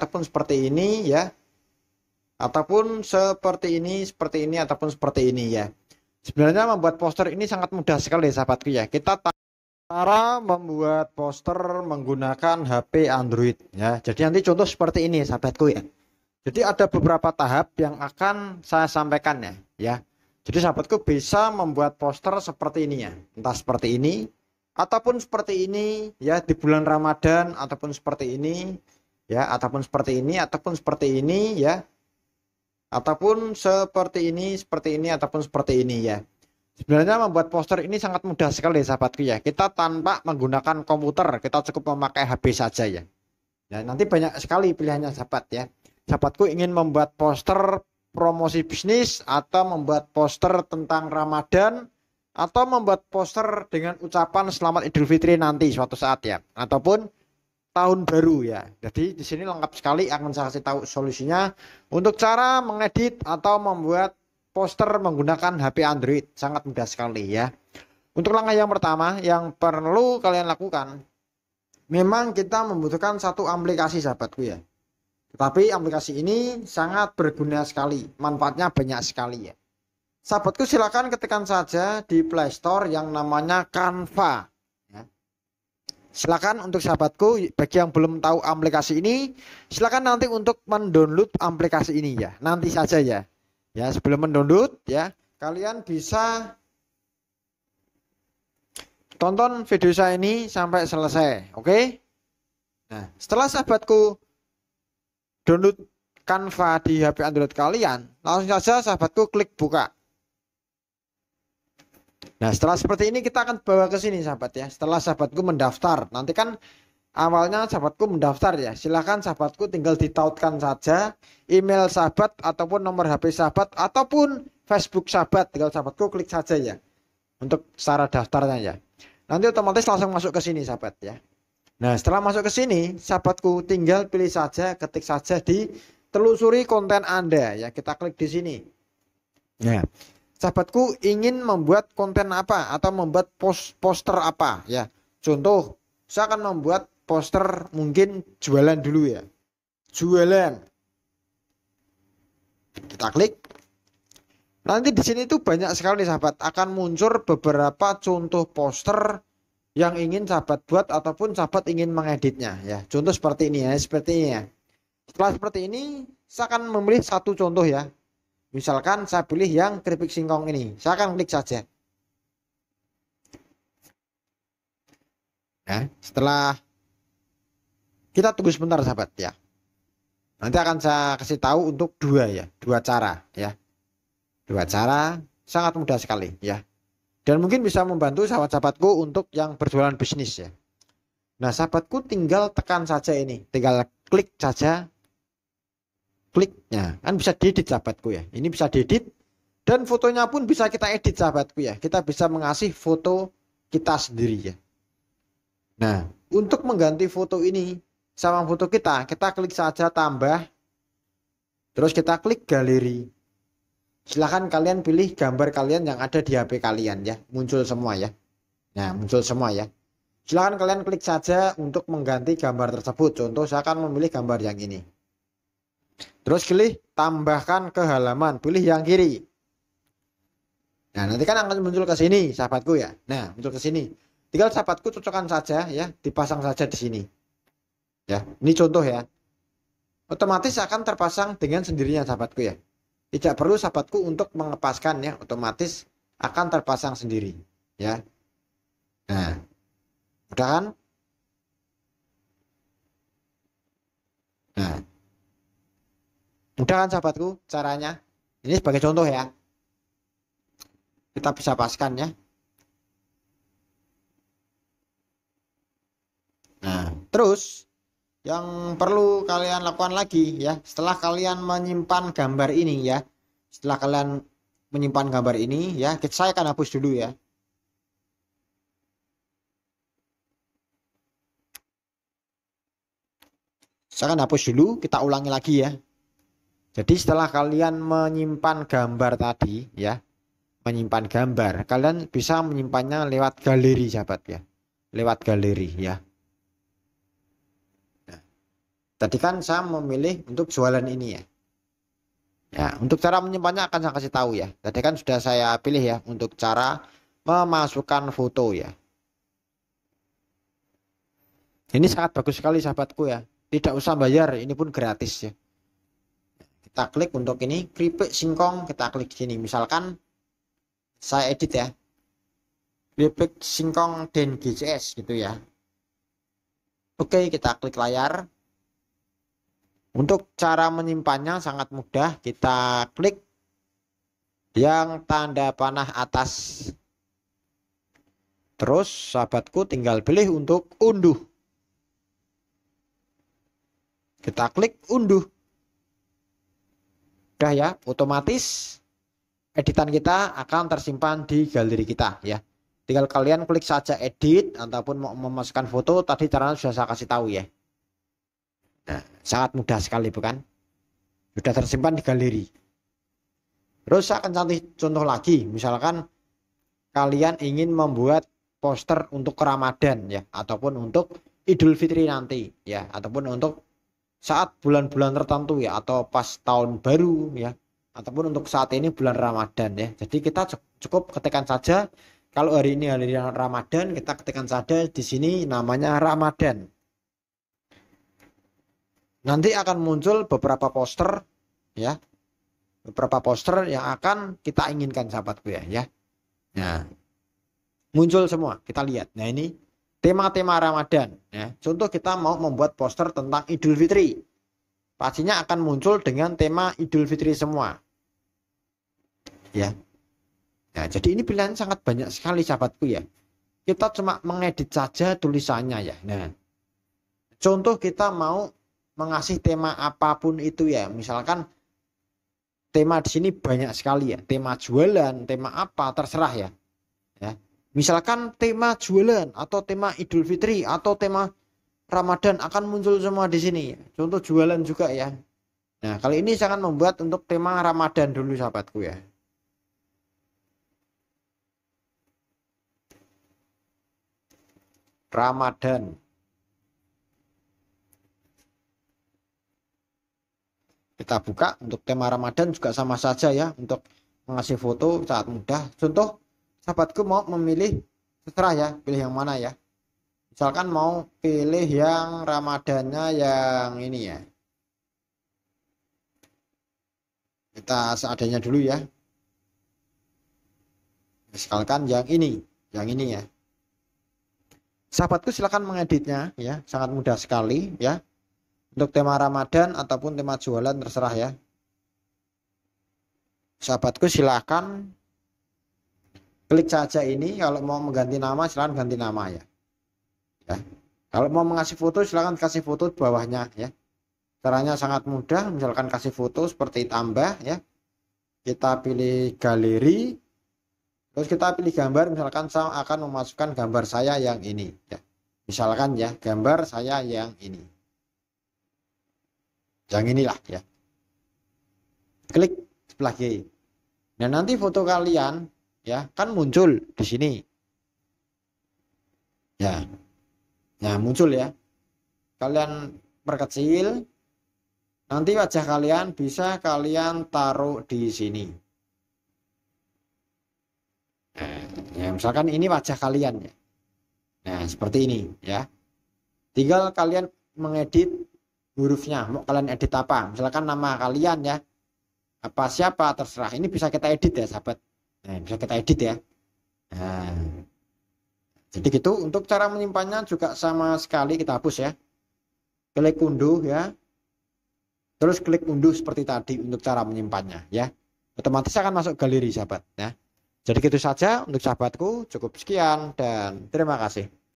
ataupun seperti ini ya. Ataupun seperti ini seperti ini ataupun seperti ini ya. Sebenarnya membuat poster ini sangat mudah sekali sahabatku ya. Kita cara membuat poster menggunakan HP Android ya. Jadi nanti contoh seperti ini sahabatku ya. Jadi ada beberapa tahap yang akan saya sampaikan ya ya. Jadi sahabatku bisa membuat poster seperti ini ya. Entah seperti ini ataupun seperti ini ya di bulan Ramadan ataupun seperti ini ya ataupun seperti ini ataupun seperti ini ya. Ataupun seperti ini seperti ini ataupun seperti ini ya. Sebenarnya membuat poster ini sangat mudah sekali sahabatku ya. Kita tanpa menggunakan komputer kita cukup memakai HP saja ya. Ya nanti banyak sekali pilihannya sahabat ya. Sahabatku ingin membuat poster promosi bisnis atau membuat poster tentang Ramadan atau membuat poster dengan ucapan selamat Idul Fitri nanti suatu saat ya. Ataupun tahun baru ya. Jadi di sini lengkap sekali akan saya kasih tahu solusinya untuk cara mengedit atau membuat poster menggunakan HP Android sangat mudah sekali ya. Untuk langkah yang pertama yang perlu kalian lakukan memang kita membutuhkan satu aplikasi sahabatku ya. Tetapi aplikasi ini sangat berguna sekali, manfaatnya banyak sekali ya. Sahabatku silakan ketikkan saja di Play Store yang namanya Canva. Silakan untuk sahabatku bagi yang belum tahu aplikasi ini, silakan nanti untuk mendownload aplikasi ini ya. Nanti saja ya. Ya, sebelum mendownload ya, kalian bisa tonton video saya ini sampai selesai, oke? Nah, setelah sahabatku download Canva di HP Android kalian, langsung saja sahabatku klik buka. Nah, setelah seperti ini kita akan bawa ke sini sahabat ya. Setelah sahabatku mendaftar, nanti kan awalnya sahabatku mendaftar ya. Silahkan sahabatku tinggal ditautkan saja email sahabat ataupun nomor HP sahabat ataupun Facebook sahabat. Tinggal sahabatku klik saja ya. Untuk cara daftarnya ya. Nanti otomatis langsung masuk ke sini sahabat ya. Nah, setelah masuk ke sini, sahabatku tinggal pilih saja, ketik saja di telusuri konten Anda ya. Kita klik di sini. Ya sahabatku ingin membuat konten apa atau membuat post poster apa ya. Contoh saya akan membuat poster mungkin jualan dulu ya. Jualan. Kita klik. Nanti di sini tuh banyak sekali sahabat. Akan muncul beberapa contoh poster yang ingin sahabat buat ataupun sahabat ingin mengeditnya ya. Contoh seperti ini ya seperti ini ya. Setelah seperti ini saya akan memilih satu contoh ya Misalkan saya pilih yang keripik singkong ini. Saya akan klik saja. Ya, setelah kita tunggu sebentar sahabat ya. Nanti akan saya kasih tahu untuk dua ya, dua cara ya. Dua cara sangat mudah sekali ya. Dan mungkin bisa membantu sahabat-sahabatku untuk yang berjualan bisnis ya. Nah, sahabatku tinggal tekan saja ini, tinggal klik saja kliknya. Kan bisa diedit sahabatku ya. Ini bisa diedit dan fotonya pun bisa kita edit sahabatku ya. Kita bisa mengasih foto kita sendiri ya. Nah untuk mengganti foto ini sama foto kita kita klik saja tambah. Terus kita klik galeri. Silahkan kalian pilih gambar kalian yang ada di HP kalian ya. Muncul semua ya. Nah muncul semua ya. Silahkan kalian klik saja untuk mengganti gambar tersebut. Contoh saya akan memilih gambar yang ini Terus pilih tambahkan ke halaman, pilih yang kiri. Nah, nanti kan akan muncul ke sini, sahabatku ya. Nah, muncul ke sini. Tinggal sahabatku cocokkan saja ya, dipasang saja di sini. Ya, ini contoh ya. Otomatis akan terpasang dengan sendirinya sahabatku ya. Tidak perlu sahabatku untuk mengepaskan ya, otomatis akan terpasang sendiri, ya. Nah, udah kan? Nah, Mudah kan sahabatku caranya? Ini sebagai contoh ya. Kita bisa paskan ya. Nah, terus yang perlu kalian lakukan lagi ya, setelah kalian menyimpan gambar ini ya. Setelah kalian menyimpan gambar ini ya, saya akan hapus dulu ya. Saya akan hapus dulu, kita ulangi lagi ya. Jadi setelah kalian menyimpan gambar tadi ya, menyimpan gambar, kalian bisa menyimpannya lewat galeri sahabat ya. Lewat galeri ya. Nah, Tadi kan saya memilih untuk jualan ini ya. Ya, untuk cara menyimpannya akan saya kasih tahu ya. Tadi kan sudah saya pilih ya untuk cara memasukkan foto ya. Ini sangat bagus sekali sahabatku ya. Tidak usah bayar, ini pun gratis ya. Kita klik untuk ini, keripik singkong, kita klik sini. Misalkan saya edit ya. Keripik singkong dan GCS gitu ya. Oke, kita klik layar. Untuk cara menyimpannya sangat mudah. Kita klik yang tanda panah atas. Terus sahabatku tinggal pilih untuk unduh. Kita klik unduh. Udah ya, otomatis editan kita akan tersimpan di galeri kita ya. Tinggal kalian klik saja edit ataupun mau memasukkan foto tadi caranya sudah saya kasih tahu ya. Nah, sangat mudah sekali bukan? Sudah tersimpan di galeri. Terus saya akan contoh, contoh lagi, misalkan kalian ingin membuat poster untuk Ramadan ya, ataupun untuk Idul Fitri nanti ya, ataupun untuk saat bulan-bulan tertentu ya, atau pas tahun baru ya, ataupun untuk saat ini bulan Ramadan ya. Jadi kita cukup ketikkan saja. Kalau hari ini hari Ramadan kita ketikkan saja di sini namanya Ramadan. Nanti akan muncul beberapa poster ya. Beberapa poster yang akan kita inginkan sahabatku ya ya. Nah muncul semua kita lihat. Nah ini tema-tema Ramadan ya contoh kita mau membuat poster tentang Idul Fitri pastinya akan muncul dengan tema Idul Fitri semua ya Nah, jadi ini pilihan sangat banyak sekali sahabatku ya. Kita cuma mengedit saja tulisannya ya. Nah, contoh kita mau mengasih tema apa pun itu ya. Misalkan tema di sini banyak sekali ya. Tema jualan, tema apa terserah ya. Misalkan tema jualan atau tema Idul Fitri atau tema Ramadan akan muncul semua di sini. Contoh jualan juga ya. Nah, kali ini saya akan membuat untuk tema Ramadan dulu sahabatku ya. Ramadan. kita buka untuk tema Ramadan juga sama saja ya untuk mengasih foto saat mudah contoh sahabatku mau memilih terserah ya pilih yang mana ya. Misalkan mau pilih yang Ramadannya yang ini ya. Kita seadanya dulu ya. Misalkan yang ini yang ini ya. Sahabatku silahkan mengeditnya ya sangat mudah sekali ya. Untuk tema Ramadan ataupun tema jualan terserah ya. Sahabatku silahkan klik saja ini kalau mau mengganti nama silahkan ganti nama ya. Ya. Kalau mau mengasih foto silahkan kasih foto di bawahnya ya. Caranya sangat mudah misalkan kasih foto seperti tambah ya. Kita pilih galeri terus kita pilih gambar misalkan saya akan memasukkan gambar saya yang ini ya. Misalkan ya gambar saya yang ini. Yang inilah ya. Klik sebelah kiri. Nah nanti foto kalian ya kan muncul di sini. Ya. Nah muncul ya. Kalian perkecil nanti wajah kalian bisa kalian taruh di sini. Nah, ya misalkan ini wajah kalian ya. Nah seperti ini ya. Tinggal kalian mengedit hurufnya. Mau kalian edit apa? Misalkan nama kalian ya. Apa siapa terserah. Ini bisa kita edit ya sahabat nah, bisa kita edit ya. Nah, jadi gitu untuk cara menyimpannya juga sama sekali kita hapus ya. Klik unduh ya. Terus klik unduh seperti tadi untuk cara menyimpannya ya. Otomatis akan masuk galeri sahabat ya. Jadi gitu saja untuk sahabatku cukup sekian dan terima kasih